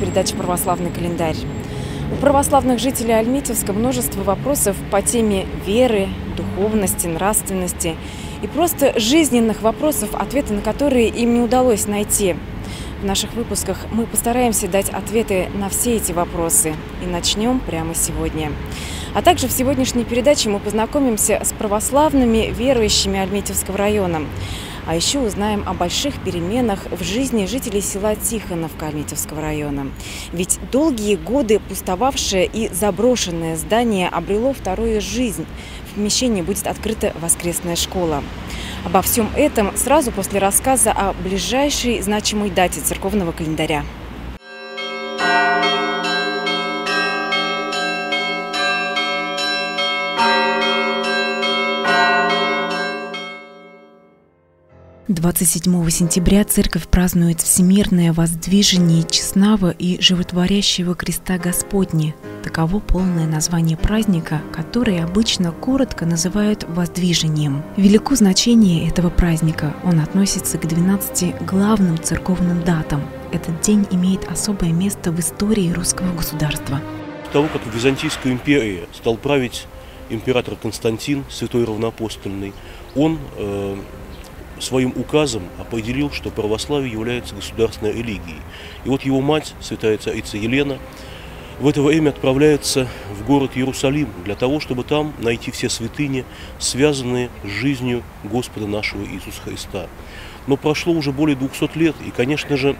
Передача «Православный календарь». У православных жителей Альметьевска множество вопросов по теме веры, духовности, нравственности и просто жизненных вопросов, ответы на которые им не удалось найти. В наших выпусках мы постараемся дать ответы на все эти вопросы. И начнем прямо сегодня. А также в сегодняшней передаче мы познакомимся с православными верующими Альметьевского района. А еще узнаем о больших переменах в жизни жителей села Тихоновка Альметьевского района. Ведь долгие годы пустовавшее и заброшенное здание обрело вторую жизнь. В помещении будет открыта воскресная школа. Обо всем этом сразу после рассказа о ближайшей значимой дате церковного календаря. 27 сентября церковь празднует всемирное воздвижение честного и животворящего креста Господня. Таково полное название праздника, который обычно коротко называют воздвижением. Велико значение этого праздника. Он относится к 12 главным церковным датам. Этот день имеет особое место в истории русского государства. С того, как в Византийской империи стал править император Константин, святой равноапостольный, он э, своим указом определил, что православие является государственной религией. И вот его мать, святая царица Елена, в это время отправляется в город Иерусалим для того, чтобы там найти все святыни, связанные с жизнью Господа нашего Иисуса Христа. Но прошло уже более 200 лет, и, конечно же,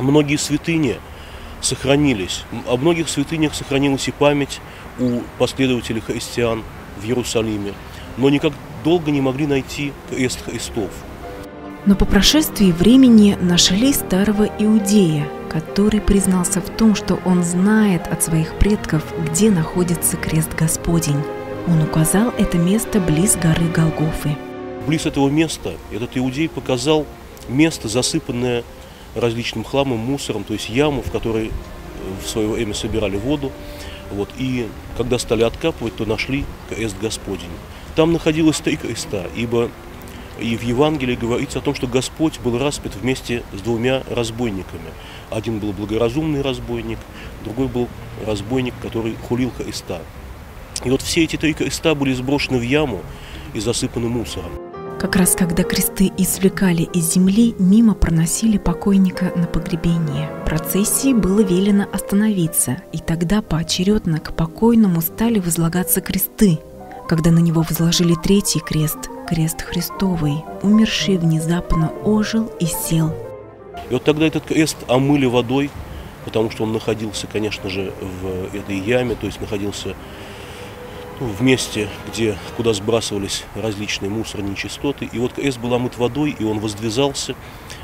многие святыни сохранились. О многих святынях сохранилась и память у последователей христиан в Иерусалиме. Но никак долго не могли найти крест Христов. Но по прошествии времени нашли старого иудея, который признался в том, что он знает от своих предков, где находится крест Господень. Он указал это место близ горы Голгофы. Близ этого места этот иудей показал место, засыпанное различным хламом, мусором, то есть яму, в которой в свое время собирали воду. Вот, и когда стали откапывать, то нашли крест Господень. Там находилось три креста, ибо и в Евангелии говорится о том, что Господь был распят вместе с двумя разбойниками. Один был благоразумный разбойник, другой был разбойник, который хулил Христа. И вот все эти три креста были сброшены в яму и засыпаны мусором. Как раз когда кресты извлекали из земли, мимо проносили покойника на погребение. Процессии было велено остановиться, и тогда поочередно к покойному стали возлагаться кресты, когда на него возложили третий крест, крест Христовый, умерший внезапно ожил и сел. И вот тогда этот крест омыли водой, потому что он находился, конечно же, в этой яме, то есть находился ну, в месте, где, куда сбрасывались различные мусорные частоты. И вот крест был омыт водой, и он воздвизался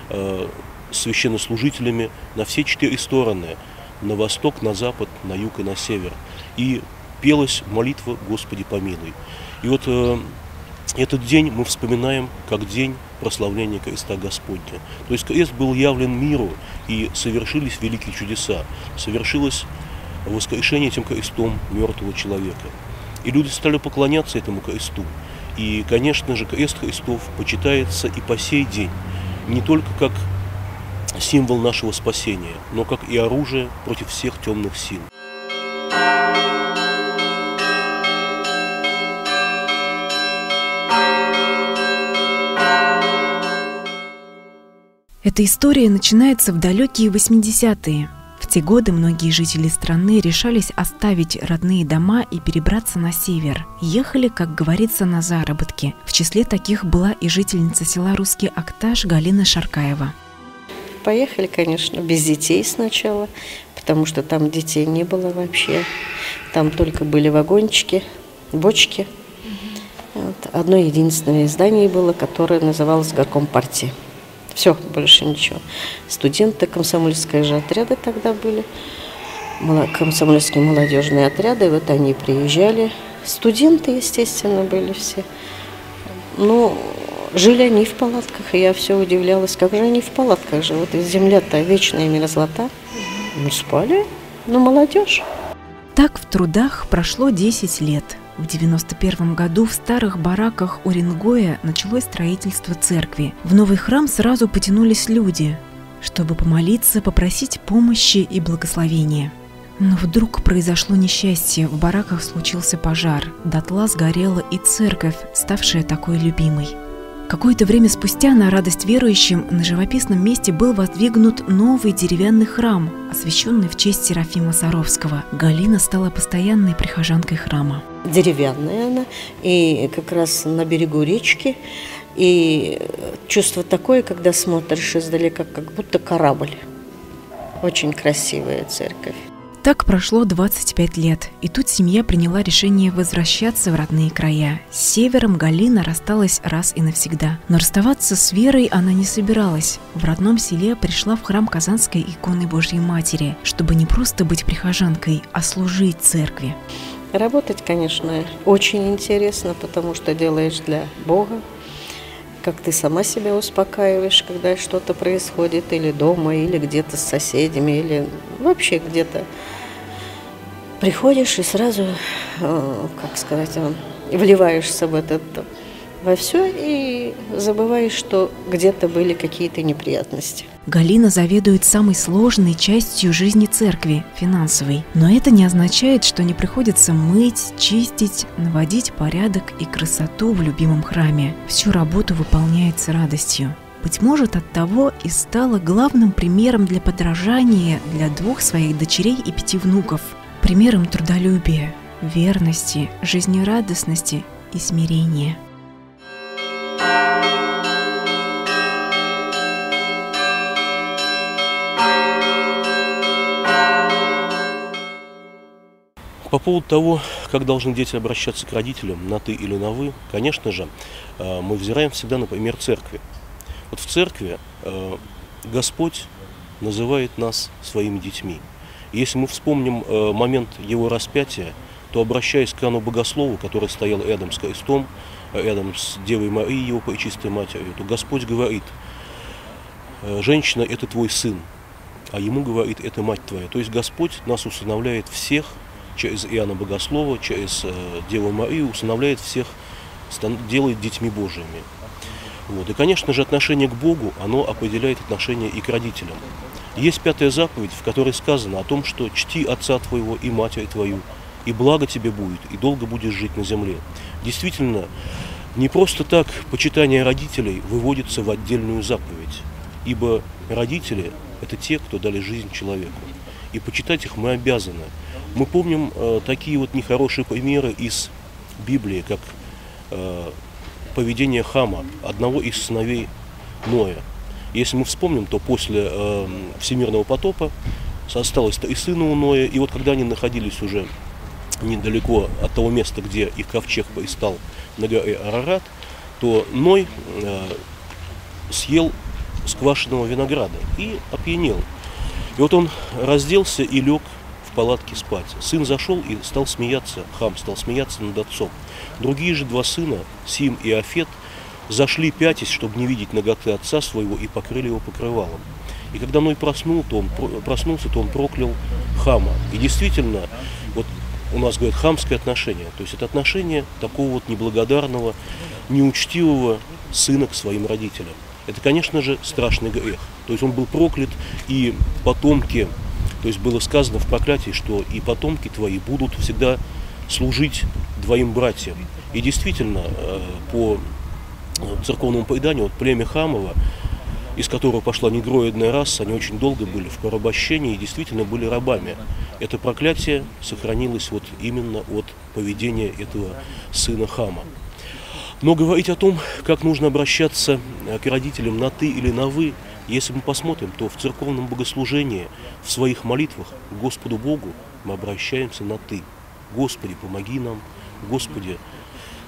э, священнослужителями на все четыре стороны, на восток, на запад, на юг и на север. И пелась молитва «Господи помилуй». И вот э, этот день мы вспоминаем как день прославления креста Господня. То есть крест был явлен миру, и совершились великие чудеса. Совершилось воскрешение этим крестом мертвого человека. И люди стали поклоняться этому кресту. И, конечно же, крест Христов почитается и по сей день, не только как символ нашего спасения, но как и оружие против всех темных сил. Эта история начинается в далекие 80-е. В те годы многие жители страны решались оставить родные дома и перебраться на север. Ехали, как говорится, на заработки. В числе таких была и жительница села Русский Акташ Галина Шаркаева. Поехали, конечно, без детей сначала, потому что там детей не было вообще. Там только были вагончики, бочки. Вот. Одно единственное здание было, которое называлось горком партии. Все, больше ничего. Студенты, комсомольские же отряды тогда были, комсомольские молодежные отряды, вот они приезжали. Студенты, естественно, были все. Ну, жили они в палатках, и я все удивлялась, как же они в палатках живут, ведь земля-то вечная мерзлота. Ну, спали, ну, молодежь. Так в трудах прошло 10 лет – в 91 году в старых бараках Уренгоя началось строительство церкви. В новый храм сразу потянулись люди. чтобы помолиться, попросить помощи и благословения. Но вдруг произошло несчастье, в бараках случился пожар, дотла сгорела и церковь, ставшая такой любимой. Какое-то время спустя на радость верующим на живописном месте был воздвигнут новый деревянный храм, освященный в честь Серафима Саровского. Галина стала постоянной прихожанкой храма. Деревянная она, и как раз на берегу речки. И чувство такое, когда смотришь издалека, как будто корабль. Очень красивая церковь. Так прошло 25 лет, и тут семья приняла решение возвращаться в родные края. С севером Галина рассталась раз и навсегда. Но расставаться с Верой она не собиралась. В родном селе пришла в храм Казанской иконы Божьей Матери, чтобы не просто быть прихожанкой, а служить церкви. Работать, конечно, очень интересно, потому что делаешь для Бога, как ты сама себя успокаиваешь, когда что-то происходит или дома, или где-то с соседями, или вообще где-то. Приходишь и сразу, э, как сказать, э, вливаешься в этот во все и забываешь, что где-то были какие-то неприятности. Галина заведует самой сложной частью жизни церкви – финансовой. Но это не означает, что не приходится мыть, чистить, наводить порядок и красоту в любимом храме. Всю работу выполняет с радостью. Быть может, от того и стала главным примером для подражания для двух своих дочерей и пяти внуков. Примером трудолюбия, верности, жизнерадостности и смирения – По поводу того, как должны дети обращаться к родителям, на «ты» или на «вы», конечно же, э, мы взираем всегда на пример церкви. Вот в церкви э, Господь называет нас своими детьми. Если мы вспомним э, момент его распятия, то, обращаясь к Иоанну Богослову, который стоял рядом с крестом, рядом с Девой Марией, его Пречистой Матерью, то Господь говорит, женщина – это твой сын, а ему говорит, это мать твоя. То есть Господь нас усыновляет всех – через Иоанна Богослова, через э, Деву Марию усыновляет всех, делает детьми Божьими. Вот. И, конечно же, отношение к Богу, оно определяет отношение и к родителям. Есть пятая заповедь, в которой сказано о том, что чти отца твоего и матерь твою, и благо тебе будет, и долго будешь жить на земле. Действительно, не просто так почитание родителей выводится в отдельную заповедь, ибо родители – это те, кто дали жизнь человеку. И почитать их мы обязаны – мы помним э, такие вот нехорошие примеры из Библии, как э, поведение Хама, одного из сыновей Ноя. Если мы вспомним, то после э, всемирного потопа осталось три сына у Ноя, и вот когда они находились уже недалеко от того места, где их ковчег пристал на горе Арарат, то Ной э, съел сквашенного винограда и опьянел. И вот он разделся и лег палатке спать. Сын зашел и стал смеяться, хам стал смеяться над отцом. Другие же два сына, Сим и Афет, зашли пятясь, чтобы не видеть ноготы отца своего, и покрыли его покрывалом. И когда Ной проснул, то он, проснулся, то он проклял хама. И действительно, вот у нас говорят хамское отношение. То есть это отношение такого вот неблагодарного, неучтивого сына к своим родителям. Это, конечно же, страшный грех. То есть он был проклят, и потомки то есть было сказано в проклятии, что и потомки твои будут всегда служить двоим братьям. И действительно, э, по церковному преданию, вот племя Хамова, из которого пошла негроидная раса, они очень долго были в порабощении и действительно были рабами. Это проклятие сохранилось вот именно от поведения этого сына Хама. Но говорить о том, как нужно обращаться к родителям на «ты» или на «вы», если мы посмотрим, то в церковном богослужении, в своих молитвах к Господу Богу мы обращаемся на «ты». Господи, помоги нам, Господи.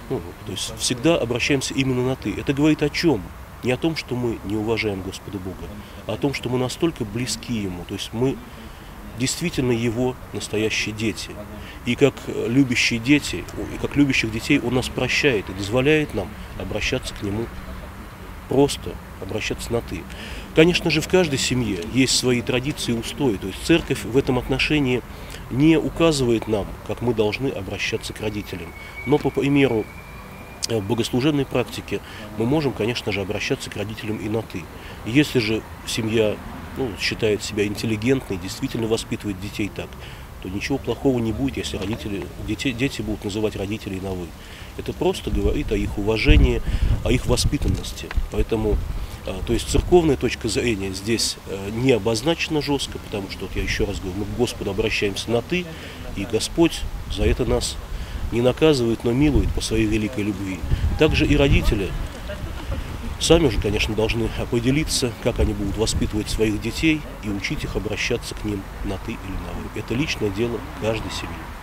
Ну, то есть всегда обращаемся именно на «ты». Это говорит о чем? Не о том, что мы не уважаем Господа Бога, а о том, что мы настолько близки Ему. То есть мы действительно Его настоящие дети. И как любящие дети, и как любящих детей Он нас прощает и дозволяет нам обращаться к Нему просто, обращаться на «ты». Конечно же, в каждой семье есть свои традиции и устои. То есть церковь в этом отношении не указывает нам, как мы должны обращаться к родителям. Но по примеру э, богослужебной практики мы можем, конечно же, обращаться к родителям и на «ты». Если же семья ну, считает себя интеллигентной, действительно воспитывает детей так, то ничего плохого не будет, если родители, дети, дети будут называть родителей на «вы». Это просто говорит о их уважении, о их воспитанности. Поэтому, то есть церковная точка зрения здесь э, не обозначена жестко, потому что, вот я еще раз говорю, мы к Господу обращаемся на «ты», и Господь за это нас не наказывает, но милует по своей великой любви. Также и родители сами же, конечно, должны определиться, как они будут воспитывать своих детей и учить их обращаться к ним на «ты» или на «вы». Это личное дело каждой семьи.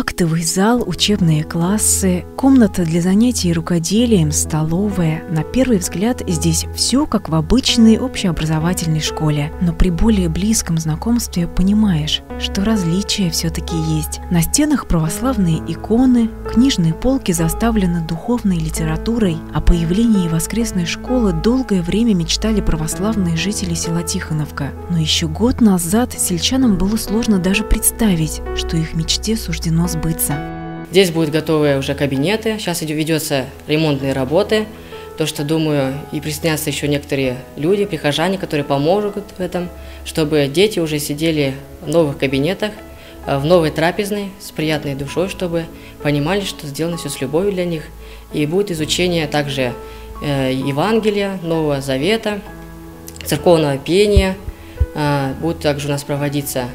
Актовый зал, учебные классы, комната для занятий рукоделием, столовая. На первый взгляд здесь все как в обычной общеобразовательной школе. Но при более близком знакомстве понимаешь, что различия все-таки есть. На стенах православные иконы, книжные полки заставлены духовной литературой. О появлении воскресной школы долгое время мечтали православные жители села Тихоновка. Но еще год назад сельчанам было сложно даже представить, что их мечте суждено сбыться. Здесь будут готовые уже кабинеты, сейчас ведется ремонтные работы. То, что, думаю, и присоединятся еще некоторые люди, прихожане, которые помогут в этом, чтобы дети уже сидели новых кабинетах, э, в новой трапезной, с приятной душой, чтобы понимали, что сделано все с любовью для них. И будет изучение также э, Евангелия, Нового Завета, церковного пения. Э, будут также у нас проводиться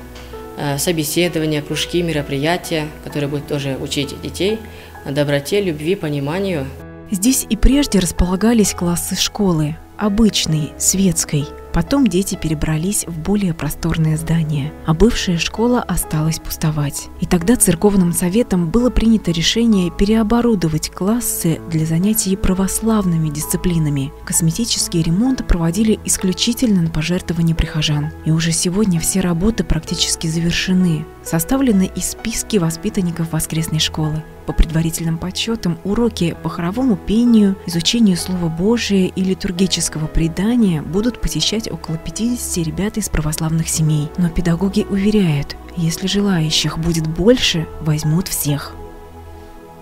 собеседования, кружки, мероприятия, которые будут тоже учить детей доброте, любви, пониманию. Здесь и прежде располагались классы школы, обычной, светской – Потом дети перебрались в более просторное здание, а бывшая школа осталась пустовать. И тогда церковным советом было принято решение переоборудовать классы для занятий православными дисциплинами. Косметические ремонты проводили исключительно на пожертвования прихожан. И уже сегодня все работы практически завершены. Составлены и списки воспитанников воскресной школы. По предварительным подсчетам, уроки по хоровому пению, изучению Слова Божия и литургического предания будут посещать около 50 ребят из православных семей. Но педагоги уверяют, если желающих будет больше, возьмут всех.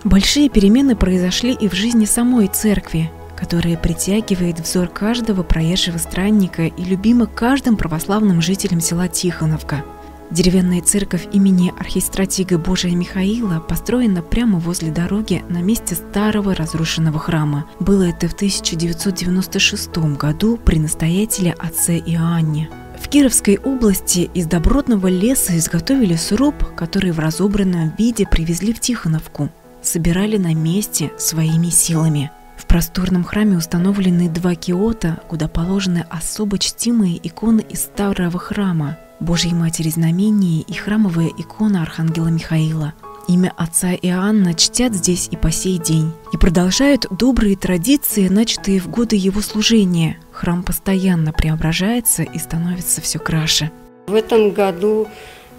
Большие перемены произошли и в жизни самой церкви, которая притягивает взор каждого проезжего странника и любима каждым православным жителем села Тихоновка – Деревянная церковь имени архистратига Божия Михаила построена прямо возле дороги на месте старого разрушенного храма. Было это в 1996 году при настоятеле отце Иоанне. В Кировской области из добротного леса изготовили сруб, который в разобранном виде привезли в Тихоновку. Собирали на месте своими силами. В просторном храме установлены два киота, куда положены особо чтимые иконы из старого храма – Божьей Матери Знамения и храмовая икона Архангела Михаила. Имя отца Иоанна чтят здесь и по сей день. И продолжают добрые традиции, начатые в годы его служения. Храм постоянно преображается и становится все краше. В этом году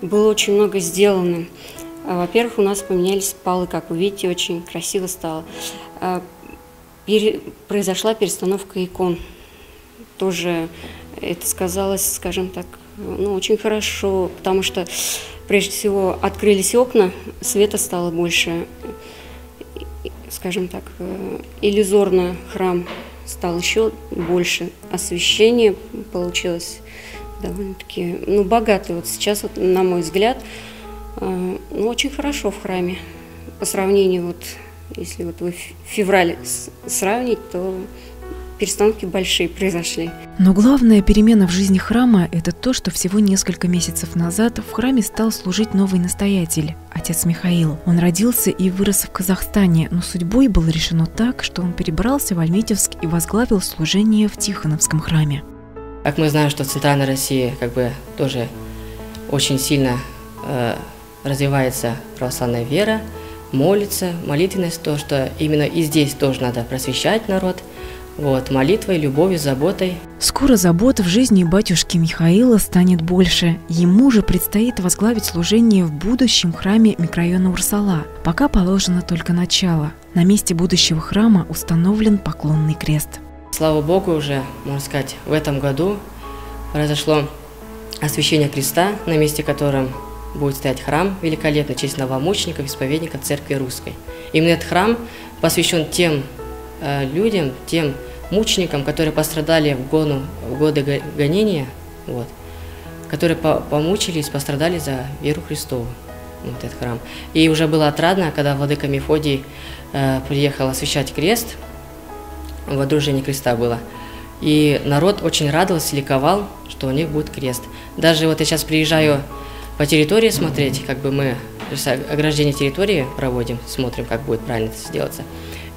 было очень много сделано. А, во-первых, у нас поменялись палы, как вы видите, очень красиво стало. А, пере... Произошла перестановка икон. Тоже это сказалось, скажем так, ну, очень хорошо, потому что, прежде всего, открылись окна, света стало больше, скажем так, э, иллюзорно храм стал еще больше, освещение получилось довольно-таки, ну, богатый. Вот сейчас, вот, на мой взгляд, э, ну, очень хорошо в храме. По сравнению, вот, если вот вы февраль сравнить, то перестановки большие произошли. Но главная перемена в жизни храма – это то, что всего несколько месяцев назад в храме стал служить новый настоятель – отец Михаил. Он родился и вырос в Казахстане, но судьбой было решено так, что он перебрался в Альметьевск и возглавил служение в Тихоновском храме. Как мы знаем, что в Центральной России как бы тоже очень сильно э, развивается православная вера, молится, молитвенность, то, что именно и здесь тоже надо просвещать народ – вот, молитвой, любовью, заботой. Скоро забота в жизни батюшки Михаила станет больше. Ему же предстоит возглавить служение в будущем храме микрорайона Урсала. Пока положено только начало. На месте будущего храма установлен поклонный крест. Слава Богу, уже, можно сказать, в этом году произошло освящение креста, на месте котором будет стоять храм великолепный честь новомучеников, исповедников Церкви Русской. Именно этот храм посвящен тем людям, тем мученикам, которые пострадали в, гону, в годы гонения, вот, которые по помучились, пострадали за веру Христову, вот этот храм. И уже было отрадно, когда Владыка Мефодий э, приехал освящать крест, в водружении креста было, и народ очень радовался, ликовал, что у них будет крест. Даже вот я сейчас приезжаю по территории смотреть, как бы мы ограждение территории проводим, смотрим, как будет правильно это сделаться.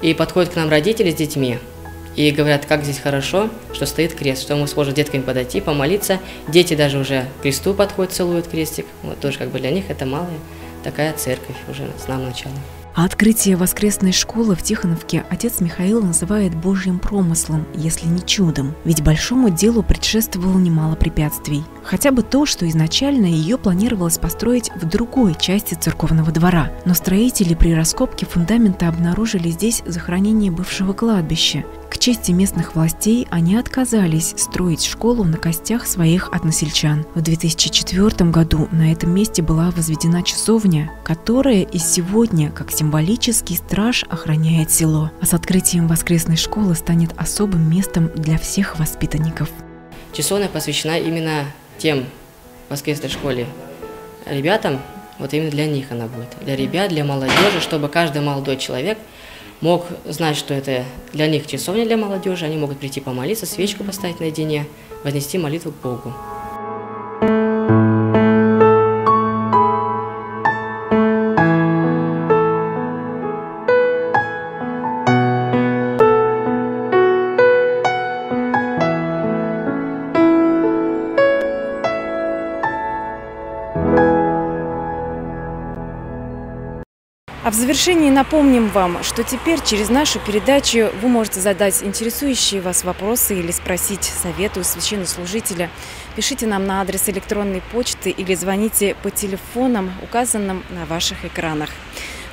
И подходят к нам родители с детьми, и говорят, как здесь хорошо, что стоит крест, что мы сможем детками подойти, помолиться. Дети даже уже к кресту подходят, целуют крестик. Вот тоже как бы для них это малая такая церковь уже с самого начала. А открытие воскресной школы в Тихоновке отец Михаил называет божьим промыслом, если не чудом. Ведь большому делу предшествовало немало препятствий. Хотя бы то, что изначально ее планировалось построить в другой части церковного двора. Но строители при раскопке фундамента обнаружили здесь захоронение бывшего кладбища. К чести местных властей они отказались строить школу на костях своих односельчан. В 2004 году на этом месте была возведена часовня, которая и сегодня, как символический страж, охраняет село. А с открытием воскресной школы станет особым местом для всех воспитанников. Часовня посвящена именно тем воскресной школе ребятам, вот именно для них она будет. Для ребят, для молодежи, чтобы каждый молодой человек – мог знать, что это для них часовня для молодежи, они могут прийти помолиться, свечку поставить наедине, вознести молитву к Богу. В завершении напомним вам, что теперь через нашу передачу вы можете задать интересующие вас вопросы или спросить совета у священнослужителя. Пишите нам на адрес электронной почты или звоните по телефонам, указанным на ваших экранах.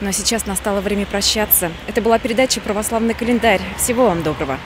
Ну а сейчас настало время прощаться. Это была передача «Православный календарь». Всего вам доброго!